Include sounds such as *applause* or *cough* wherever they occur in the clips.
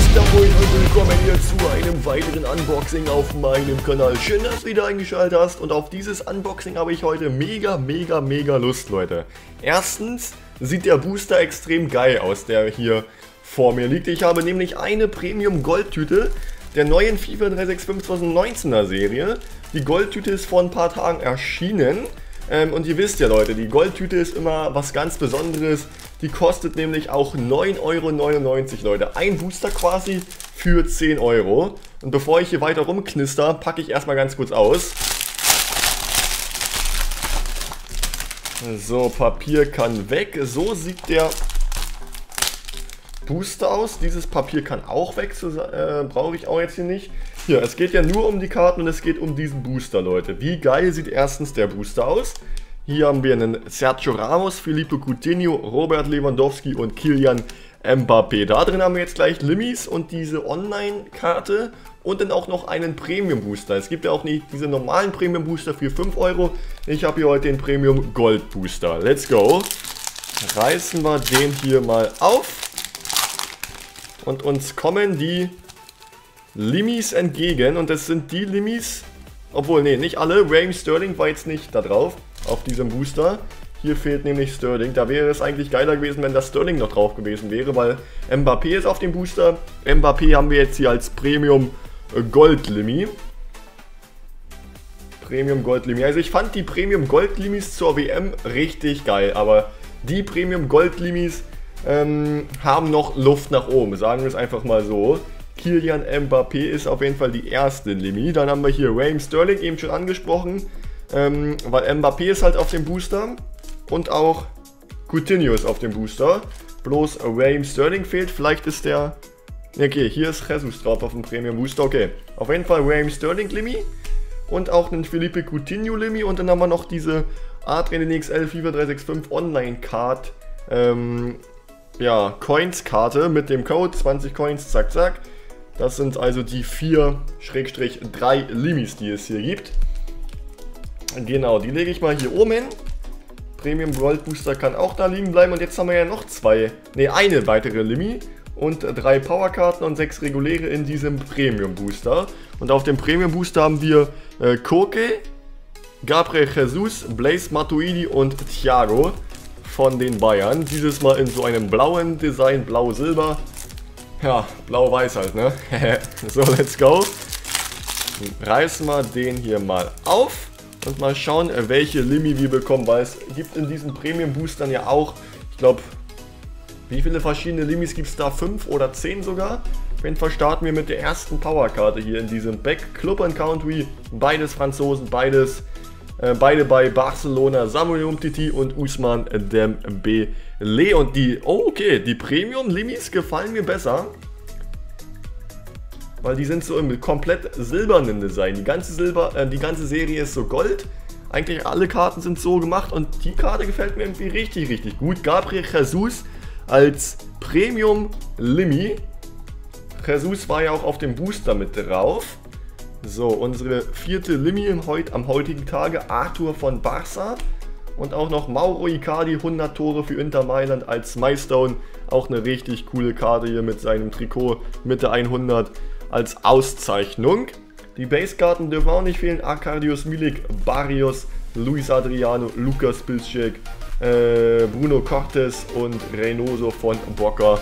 Was da moin und willkommen hier zu einem weiteren Unboxing auf meinem Kanal. Schön, dass du wieder eingeschaltet hast und auf dieses Unboxing habe ich heute mega, mega, mega Lust, Leute. Erstens sieht der Booster extrem geil aus, der hier vor mir liegt. Ich habe nämlich eine Premium Goldtüte der neuen FIFA 365 2019er Serie. Die Goldtüte ist vor ein paar Tagen erschienen. Ähm, und ihr wisst ja Leute, die Goldtüte ist immer was ganz Besonderes. Die kostet nämlich auch 9,99 Euro, Leute. Ein Booster quasi für 10 Euro. Und bevor ich hier weiter rumknister, packe ich erstmal ganz kurz aus. So, Papier kann weg. So sieht der Booster aus. Dieses Papier kann auch weg, äh, brauche ich auch jetzt hier nicht. Hier, es geht ja nur um die Karten und es geht um diesen Booster, Leute. Wie geil sieht erstens der Booster aus? Hier haben wir einen Sergio Ramos, Filippo Coutinho, Robert Lewandowski und Kilian Mbappé. Da drin haben wir jetzt gleich Limis und diese Online-Karte und dann auch noch einen Premium-Booster. Es gibt ja auch nicht diese normalen Premium-Booster für 5 Euro. Ich habe hier heute den Premium Gold Booster. Let's go. Reißen wir den hier mal auf. Und uns kommen die Limis entgegen. Und das sind die Limis, obwohl, nee, nicht alle. Raheem Sterling war jetzt nicht da drauf, auf diesem Booster. Hier fehlt nämlich Sterling. Da wäre es eigentlich geiler gewesen, wenn das Sterling noch drauf gewesen wäre, weil Mbappé ist auf dem Booster. Mbappé haben wir jetzt hier als Premium Gold Limi. Premium Gold Limi. Also ich fand die Premium Gold Limis zur WM richtig geil, aber die Premium Gold Limis ähm, haben noch Luft nach oben, sagen wir es einfach mal so. Kilian Mbappé ist auf jeden Fall die erste Limi. Dann haben wir hier Raheem Sterling, eben schon angesprochen, ähm, weil Mbappé ist halt auf dem Booster und auch Coutinho ist auf dem Booster. Bloß Raheem Sterling fehlt, vielleicht ist der... Okay, hier ist Jesus drauf auf dem Premium Booster, okay. Auf jeden Fall Raheem Sterling Limi und auch einen Felipe Coutinho Limi und dann haben wir noch diese Adrian XL FIFA 365 Online Card ähm, ja, Coins-Karte mit dem Code 20 Coins, zack, zack. Das sind also die 4-3 Limis, die es hier gibt. Genau, die lege ich mal hier oben hin. Premium Gold Booster kann auch da liegen bleiben. Und jetzt haben wir ja noch zwei, ne, eine weitere Limi. Und drei Powerkarten und sechs reguläre in diesem Premium Booster. Und auf dem Premium Booster haben wir äh, Koke, Gabriel Jesus, Blaze Matuidi und Thiago von den Bayern. Dieses Mal in so einem blauen Design, blau-silber. Ja, blau-weiß halt, ne? *laughs* so, let's go. Reißen wir den hier mal auf und mal schauen, welche Limi wir bekommen, weil es gibt in diesen Premium-Boostern ja auch, ich glaube, wie viele verschiedene Limis gibt es da? Fünf oder zehn sogar? Auf jeden Fall starten wir mit der ersten Powerkarte hier in diesem Back Club and Country. Beides Franzosen, beides äh, beide bei Barcelona, Samuel Umtiti und Usman Dembele. Und die, oh okay, die Premium-Limis gefallen mir besser. Weil die sind so im komplett silbernen Design. Die ganze, Silber, äh, die ganze Serie ist so gold. Eigentlich alle Karten sind so gemacht und die Karte gefällt mir irgendwie richtig, richtig gut. Gabriel Jesus als Premium Limi. Jesus war ja auch auf dem Booster mit drauf. So, unsere vierte Limi im heut, am heutigen Tage, Arthur von Barca. Und auch noch Mauro Icardi, 100 Tore für Inter Mailand als Milestone. Auch eine richtig coole Karte hier mit seinem Trikot Mitte 100 als Auszeichnung. Die Basekarten dürfen auch nicht fehlen. Arcadius Milik, Barrios, Luis Adriano, Lukas Pilschek, äh, Bruno Cortes und Reynoso von Boca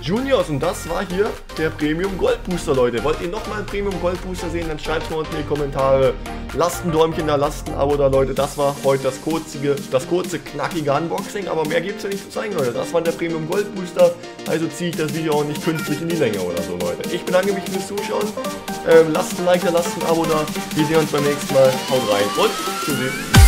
Juniors. Und das war hier der Premium Gold Booster, Leute. Wollt ihr nochmal einen Premium Gold Booster sehen, dann schreibt es mal unten in die Kommentare. Lasst ein Däumchen da, lasst ein Abo da, Leute. Das war heute das kurzige, das kurze, knackige Unboxing. Aber mehr gibt es ja nicht zu zeigen, Leute. Das war der Premium Gold Booster. Also ziehe ich das Video auch nicht künstlich in die Länge oder so, Leute. Ich bedanke mich fürs Zuschauen. Ähm, lasst ein Like da, lasst ein Abo da. Wir sehen uns beim nächsten Mal. Haut rein und tschüssi.